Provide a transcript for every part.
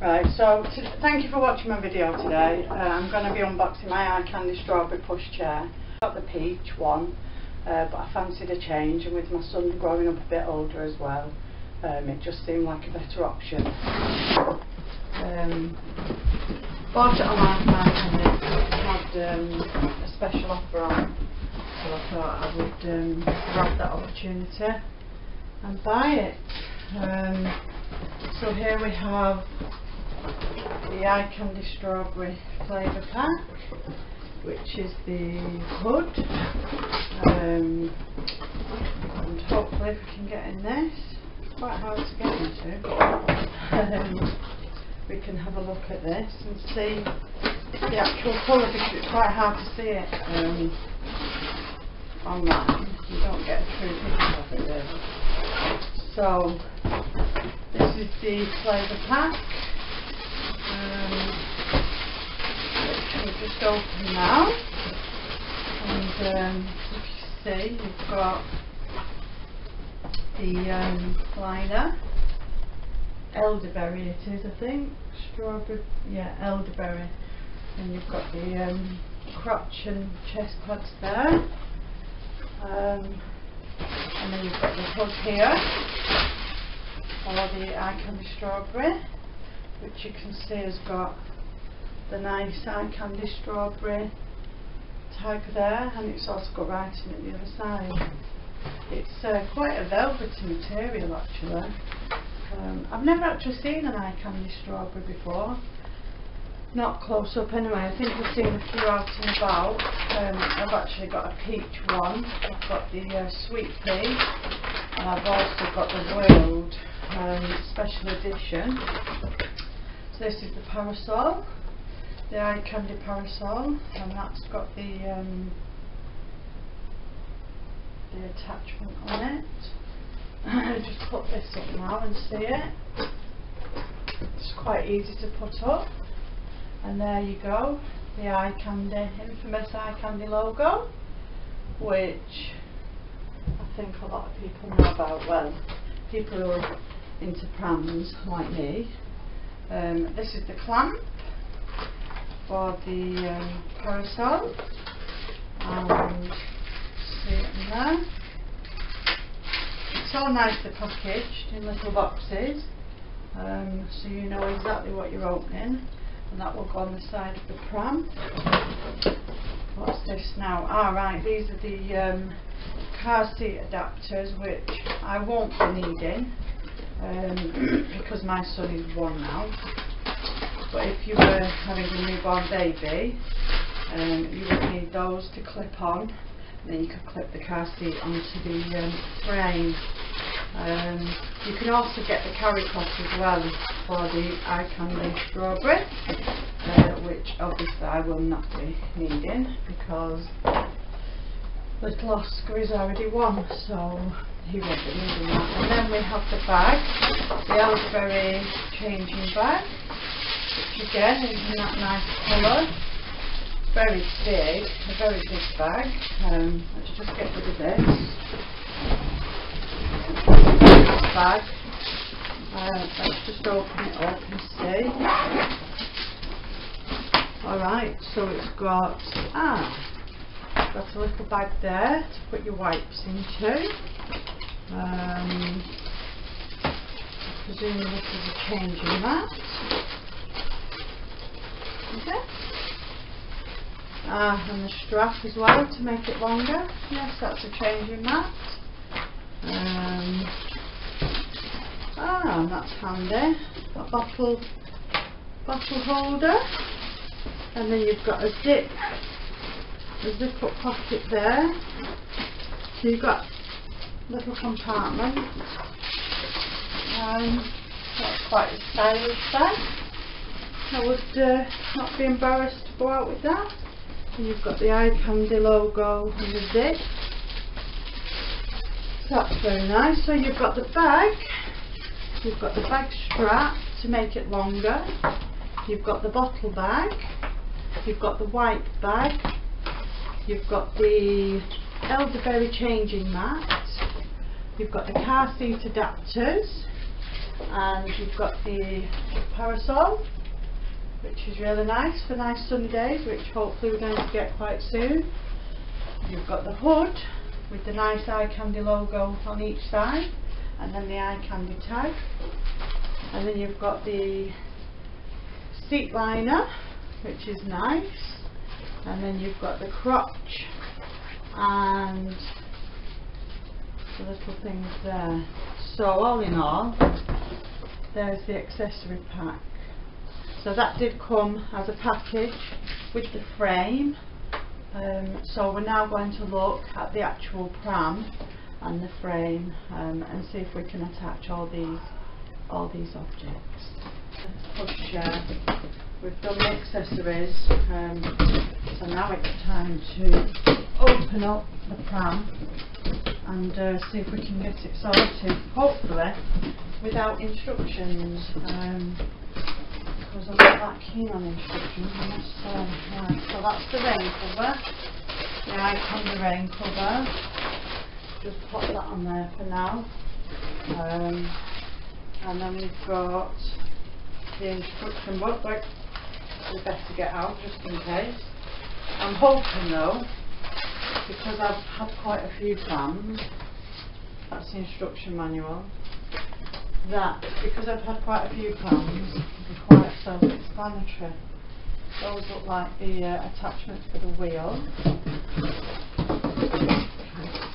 Right, so to, thank you for watching my video today. Uh, I'm going to be unboxing my iCandy Strawberry Push Chair. Got the peach one, uh, but I fancied a change and with my son growing up a bit older as well, um, it just seemed like a better option. Um, bought it online and it had um, a special offer on, so I thought I would um, grab that opportunity and buy it. Um, so here we have the iCandy Strawberry flavour pack, which is the hood. Um, and hopefully we can get in this, it's quite hard to get into. Um, we can have a look at this and see the actual colour because it's quite hard to see it um, online. You don't get a true picture of it. So this is the flavour pack. Um, we just open now. And um, you see, you've got the um, liner. Elderberry it is, I think. Strawberry, yeah, elderberry. And you've got the um, crotch and chest pads there. Um, and then you've got the hood here for the candy strawberry, which you can see has got the nice iCandy strawberry tag there, and it's also got writing at the other side. It's uh, quite a velvety material actually. Um, I've never actually seen an iCandy strawberry before. Not close up anyway, I think I've seen a few out and about. Um, I've actually got a peach one, I've got the uh, sweet pea, and I've also got the world um, special edition. This is the parasol, the iCandy parasol, and that's got the um, the attachment on it. just put this up now and see it. It's quite easy to put up. And there you go, the eye candy, infamous iCandy logo, which I think a lot of people know about. Well, people who are into prams like me. Um, this is the clamp for the um, parasol, and see there. It's all nicely packaged in little boxes, um, so you know exactly what you're opening and that will go on the side of the pram. What's this now? All right, these are the um, car seat adapters which I won't be needing um, because my son is one now. But if you were having a newborn baby, um, you would need those to clip on. Then you could clip the car seat onto the um, frame. Um, you can also get the carry cot as well for the iCandy strawberry, uh, which obviously I will not be needing because little Oscar is already one, so he that. And then we have the bag, the elderberry changing bag, which again is in that nice colour. Very big, a very big bag. Um, let's just get rid of this bag. Uh, let's just open it up and see. Alright, so it's got, ah, got a little bag there to put your wipes into. Um, I presume this is a changing mat. Okay. Ah, and the strap as well to make it longer. Yes, that's a changing mat. Um, ah, that's handy. A bottle, bottle holder, and then you've got a zip, a zip up pocket there. So you've got little compartment. Um, that's quite a stylish bag. I would uh, not be embarrassed to go out with that. And you've got the eye candy logo and the zip. That's very nice. So you've got the bag, you've got the bag strap to make it longer, you've got the bottle bag, you've got the white bag, you've got the elderberry changing mat, you've got the car seat adapters, and you've got the parasol which is really nice for nice sunny days which hopefully we're going to get quite soon. You've got the hood with the nice iCandy logo on each side and then the iCandy tag and then you've got the seat liner which is nice and then you've got the crotch and little things there so all in all there's the accessory pack so that did come as a package with the frame um, so we're now going to look at the actual pram and the frame um, and see if we can attach all these all these objects. Pushchair. We've done the accessories um, so now it's time to open up the pram and uh, see if we can get it sorted hopefully without instructions um, because I'm not that keen on instructions say. Right, so that's the rain cover. The iCandy rain cover. Just pop that on there for now. Um, and then we've got the instruction book which we better get out just in case. I'm hoping though because I've had quite a few plans. That's the instruction manual. That because I've had quite a few plans quite self-explanatory. Those look like the uh, attachments for the wheel.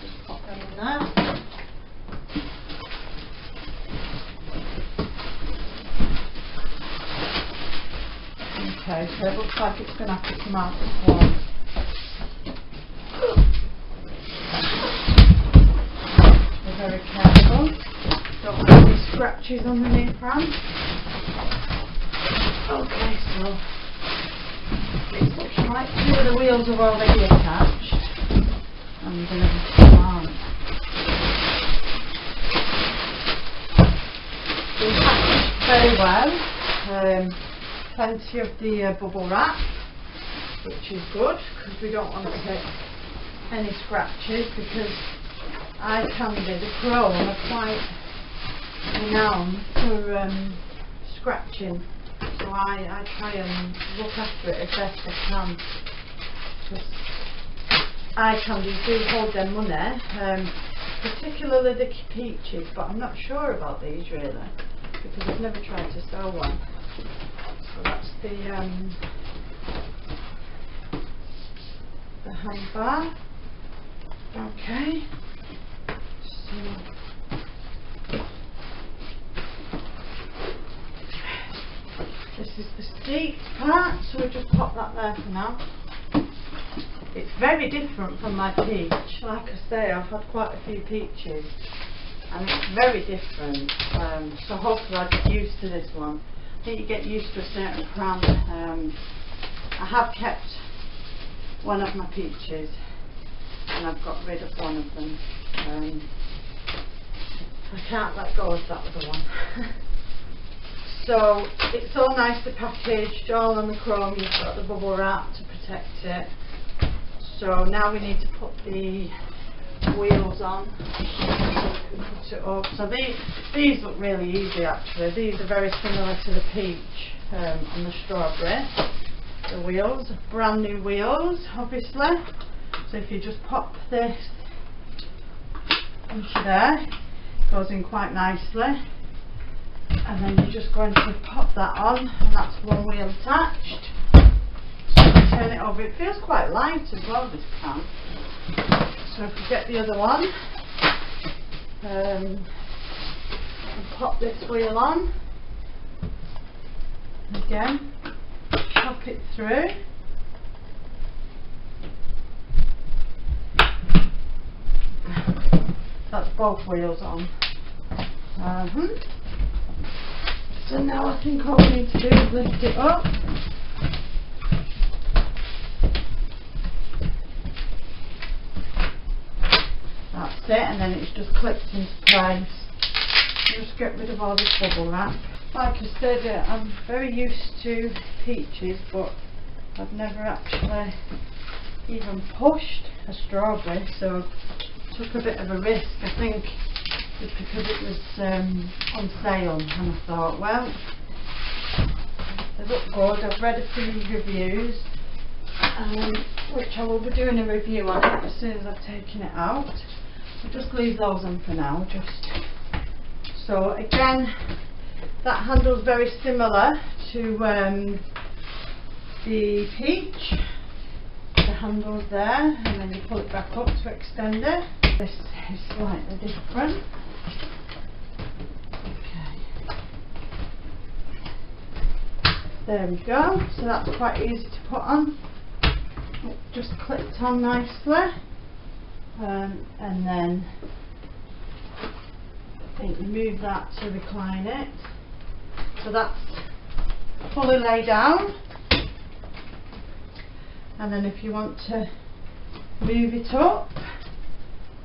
Just pop them in there. Okay, so it looks like it's going to have to come out this way. Be very careful. Don't want scratches on the knee pram. Okay, so looks like two of the wheels are already attached. And uh, come on. Been packaged very well. Um, plenty of the uh, bubble wrap, which is good because we don't want to take any scratches because eye candy, the chrome, are quite renowned for um, scratching. So I, I try and look after it as best I can. Because iCandys do hold their money, um, particularly the peaches, but I'm not sure about these really because I've never tried to sell one. So that's the um, the handbar. Okay. So this is the seat part, so we'll just pop that there for now. It's very different from my peach. Like I say, I've had quite a few peaches and it's very different. Um, so hopefully I'll get used to this one. I think you get used to a certain pram. Um, I have kept one of my peaches and I've got rid of one of them. Um, I can't let go of that other one. so it's all nicely packaged, all on the chrome, you've got the bubble wrap to protect it. So now we need to put the wheels on put it up. So these, these look really easy actually. These are very similar to the peach um, and the strawberry. The wheels, brand new wheels obviously. So if you just pop this into there, it goes in quite nicely. And then you're just going to pop that on and that's one wheel attached. So turn it over. It feels quite light as well this can. So if we get the other one, um, and pop this wheel on again pop it through that's both wheels on uh -huh. So now I think all we need to do is lift it up. That's it and then it's just clipped into place. Just get rid of all this bubble wrap. Like I said uh, I'm very used to peaches but I've never actually even pushed a strawberry so took a bit of a risk. I think because it was um, on sale and I thought, well, they look good. I've read a few reviews, um, which I will be doing a review on it as soon as I've taken it out. I'll just leave those on for now. Just so again, that handle's very similar to um, the peach. The handle's there, and then you pull it back up to extend it. This is slightly different. There we go. So that's quite easy to put on. It just clipped on nicely. Um, and then I think move that to recline it. So that's fully laid down. And then if you want to move it up,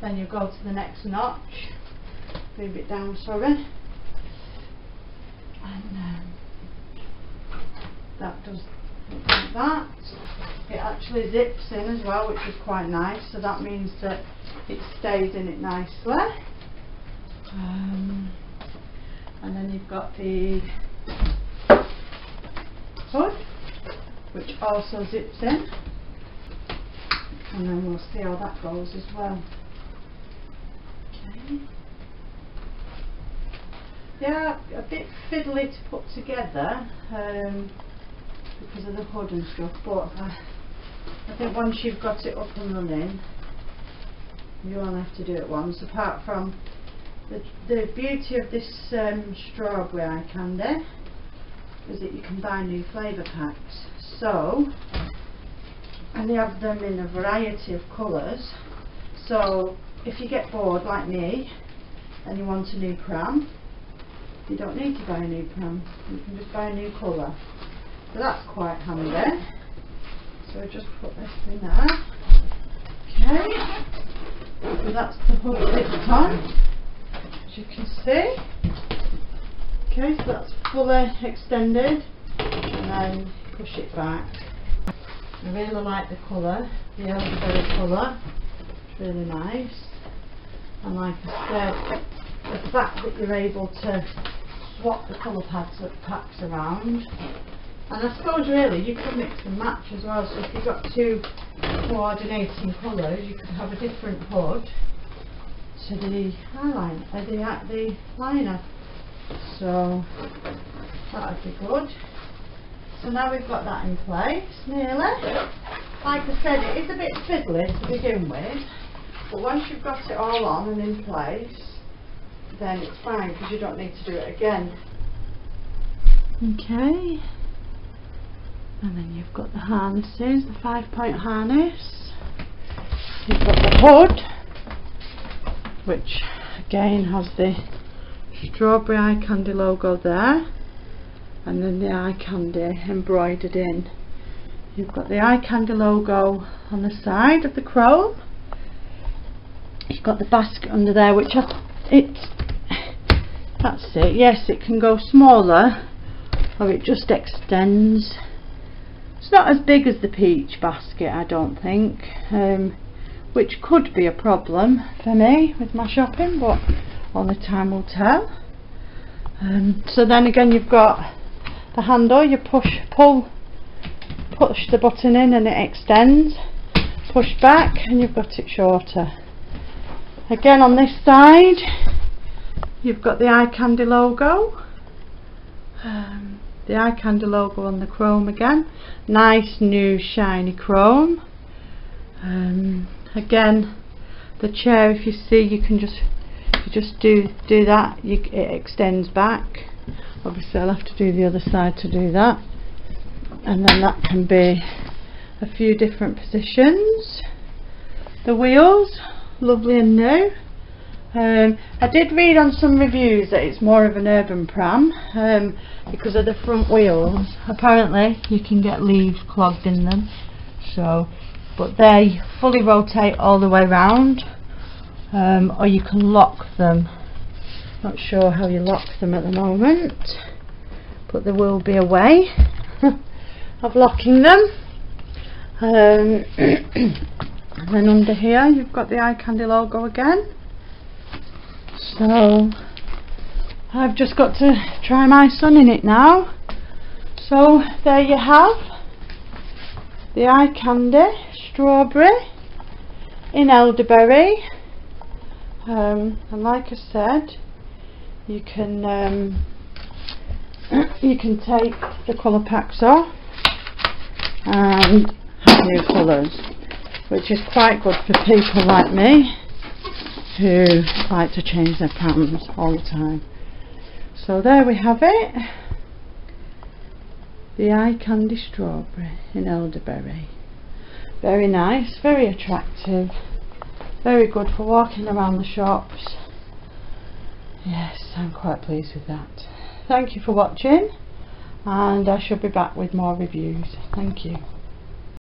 then you go to the next notch. Move it down, sorry. And um, that does that. It actually zips in as well, which is quite nice. So that means that it stays in it nicely. Um, and then you've got the hood, which also zips in. And then we'll see how that goes as well. Okay. Yeah, a bit fiddly to put together um, because of the hood and stuff, but I, I think once you've got it up and running, you won't have to do it once. Apart from the, the beauty of this um, strawberry iCandy is that you can buy new flavour packs. So, and they have them in a variety of colours. So, if you get bored like me and you want a new pram, you don't need to buy a new pram. You can just buy a new colour. So that's quite handy. So just put this in there. Okay. So that's the hook clipped on, as you can see. Okay, so that's fully extended and then push it back. I really like the colour, the elderberry colour. It's really nice. And like I said, the fact that you're able to swap the colour packs, packs around. And I suppose really you could mix and match as well. So if you've got two coordinating colours, you could have a different hood to the eyeliner, uh, the, uh, the liner. So that would be good. So now we've got that in place, nearly. Like I said, it is a bit fiddly to begin with, but once you've got it all on and in place, then it's fine because you don't need to do it again. Okay. And then you've got the harnesses, the five point harness. You've got the hood, which again has the strawberry iCandy logo there. And then the iCandy embroidered in. You've got the iCandy logo on the side of the chrome you've got the basket under there which I, it that's it. Yes it can go smaller or it just extends it's not as big as the peach basket I don't think um, which could be a problem for me with my shopping but only time will tell. Um, so then again you've got the handle you push pull push the button in and it extends push back and you've got it shorter. Again on this side you've got the iCandy logo. Um, the candy logo on the chrome again. Nice new shiny chrome. Um, again the chair if you see you can just you just do do that. You, it extends back. Obviously I'll have to do the other side to do that. And then that can be a few different positions. The wheels lovely and new um, I did read on some reviews that it's more of an urban pram um, because of the front wheels. Apparently you can get leaves clogged in them so but they fully rotate all the way round um, or you can lock them. Not sure how you lock them at the moment but there will be a way of locking them. Um, and then under here you've got the iCandy logo again So I've just got to try my son in it now. So there you have the eye candy strawberry in elderberry. Um, and like I said, you can um, you can take the colour packs off and have new colours, which is quite good for people like me who like to change their patterns all the time. So there we have it. The iCandy strawberry in elderberry. Very nice, very attractive, very good for walking around the shops. Yes, I'm quite pleased with that. Thank you for watching and I shall be back with more reviews. Thank you.